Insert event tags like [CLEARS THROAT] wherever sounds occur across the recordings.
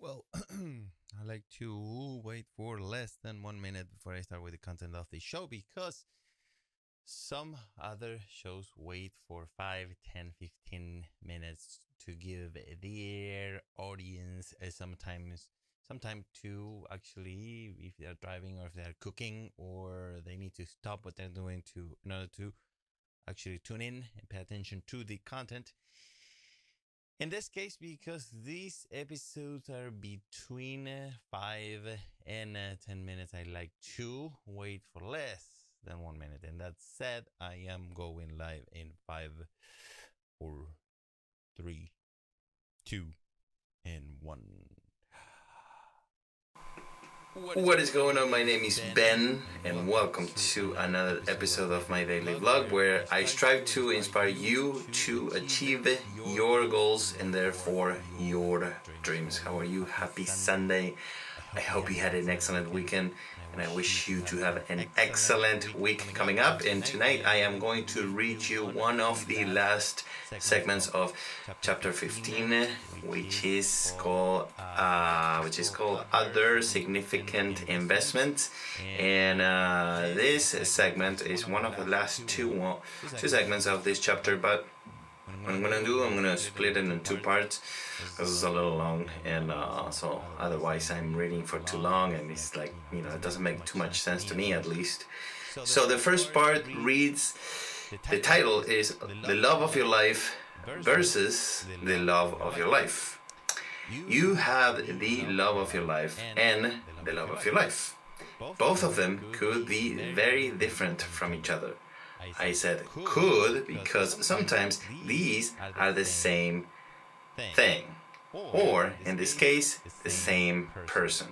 Well, [CLEARS THROAT] I like to wait for less than one minute before I start with the content of the show because some other shows wait for 5, 10, 15 minutes to give their audience uh, sometimes some time to actually if they're driving or if they're cooking or they need to stop what they're doing to in order to actually tune in and pay attention to the content in this case, because these episodes are between uh, 5 and uh, 10 minutes, I like to wait for less than one minute. And that said, I am going live in 5, 4, 3, 2, and 1. What is going on? My name is Ben, and welcome to another episode of my daily vlog where I strive to inspire you to achieve your goals and therefore your dreams. How are you? Happy Sunday. I hope you had an excellent weekend and I wish you to have an excellent week coming up. And tonight I am going to read you one of the last segments of chapter 15, which is called uh, which is called other significant investments. And uh, this segment is one of the last two two segments of this chapter, but I'm gonna do, I'm gonna split it in two parts because it's a little long, and uh, so otherwise I'm reading for too long, and it's like you know it doesn't make too much sense to me at least. So the first part reads, the title is "The Love of Your Life versus the Love of Your Life." You have the love of your life and the love of your life. Both of them could be very different from each other. I said could because sometimes these are the same thing, or in this case, the same person.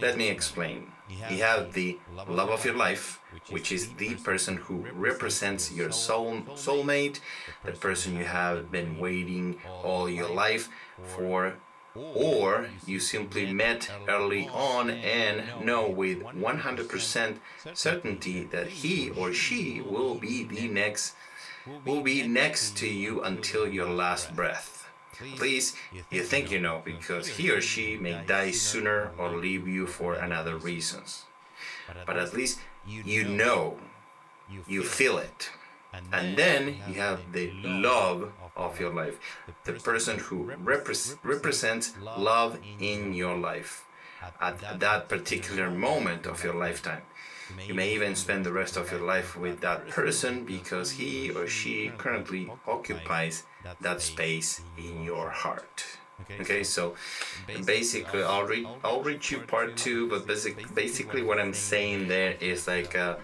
Let me explain. You have the love of your life, which is the person who represents your soul soulmate, the person you have been waiting all your life for or you simply met early on and know with 100% certainty that he or she will be the next will be next to you until your last breath. Please, you think you know because he or she may die sooner or leave you for another reasons. But at least you know, you feel it. And then you have the love of your life, the person who repre- represents love in your life at that particular moment of your lifetime. You may even spend the rest of your life with that person because he or she currently occupies that space in your heart. Okay, so basically, I'll read I'll read you part two, but basic, basically what I'm saying there is like. Uh,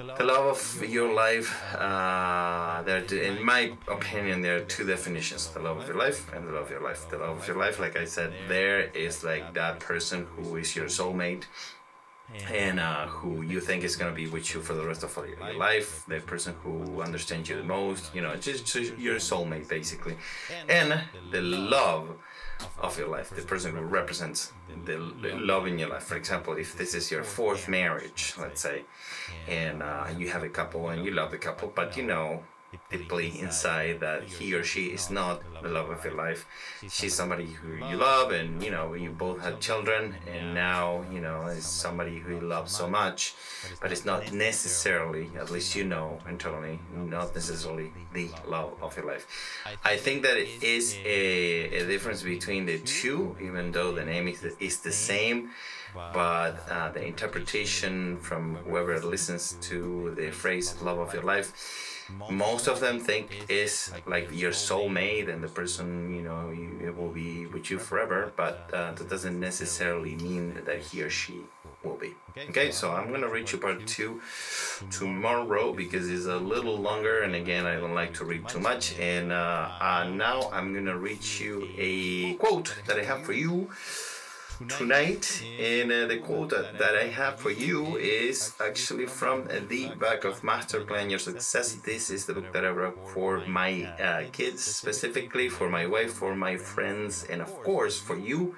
the love of your life, uh, there, in my opinion, there are two definitions: the love of your life and the love of your life. The love of your life, like I said, there is like that person who is your soulmate, and uh, who you think is gonna be with you for the rest of your life. The person who understands you the most, you know, just, just your soulmate, basically, and the love of your life, the person who represents the, love. in your life. For example, if this is your fourth marriage, let's say, and uh, you have a couple and you love the couple, but you know deeply inside that he or she is not the love of your life. She's somebody who you love, and you know you both had children, and now you know is somebody who you love so much, but it's not necessarily, at least you know internally, not necessarily the love of your life. I think that it is a, a difference between the two, even though the name is the, is the same but uh, the interpretation from whoever listens to the phrase love of your life most of them think is like your soulmate and the person you know you, will be with you forever but uh, that doesn't necessarily mean that he or she will be. Okay so i'm gonna read you part two tomorrow because it's a little longer and again i don't like to read too much. And uh, uh now i'm gonna read you a quote that i have for you tonight. And uh, the quote that, I have for you is actually from the back of Master Plan Your Success. This is the book that I wrote for my uh, kids, specifically for my wife, for my friends, and of course for you.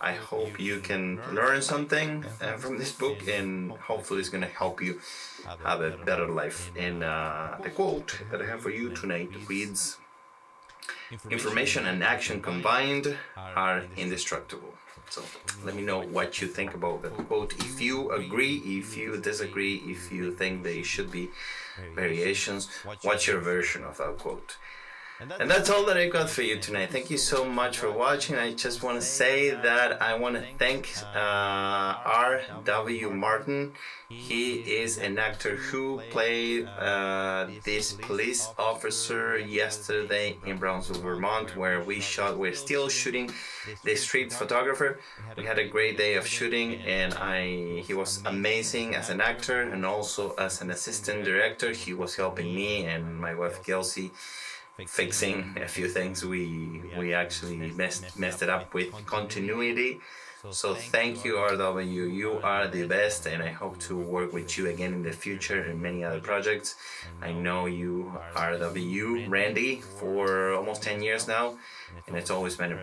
I hope you can learn something uh, from this book, and hopefully, it's going to help you have a better life. And uh, the quote that I have for you tonight reads Information and action combined are indestructible. So let me know what you think about the quote. If you agree, if you disagree, if you think there should be variations, what's your version of that quote? And that's all that I got for you tonight. Thank you so much for watching. I just want to say that I want to thank uh, R.W. Martin. He is an actor who played uh, this police officer yesterday in Brownsville, Vermont, where we shot. We're still shooting the street photographer. We had a great day of shooting, and I he was amazing as an actor and also as an assistant director. He was helping me and my wife Kelsey fixing a few things we we actually messed messed it up with continuity. so thank you rw you are the best and i hope to work with you again in the future and many other projects. I know you rw randy for almost 10 years now. and it's always been a,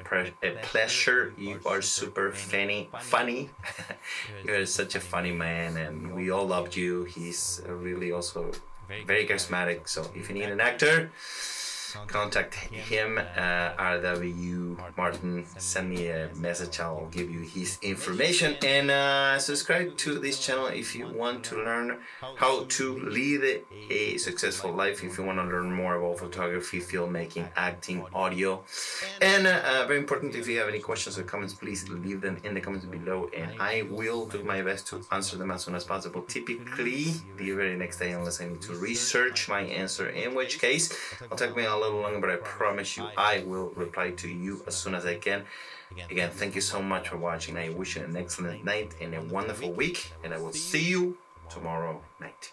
a pleasure. you are super funny funny. [LAUGHS] [LAUGHS] you're such a funny man and we all loved you. he's really also very charismatic. so if you need an actor contact him, uh, RW Martin. Send me a message, I'll give you his information. And uh, subscribe to this channel if you want to learn how to lead a successful life, if you want to learn more about photography, filmmaking, acting, audio. And uh, very important, if you have any questions or comments, please leave them in the comments below. And I will do my best to answer them as soon as possible. Typically, the very next day, unless I need to research my answer, in which case, I'll take me a little longer, but I promise you I will reply to you as soon as I can. Again, thank you so much for watching. I wish you an excellent night and a wonderful week, and I will see you tomorrow night.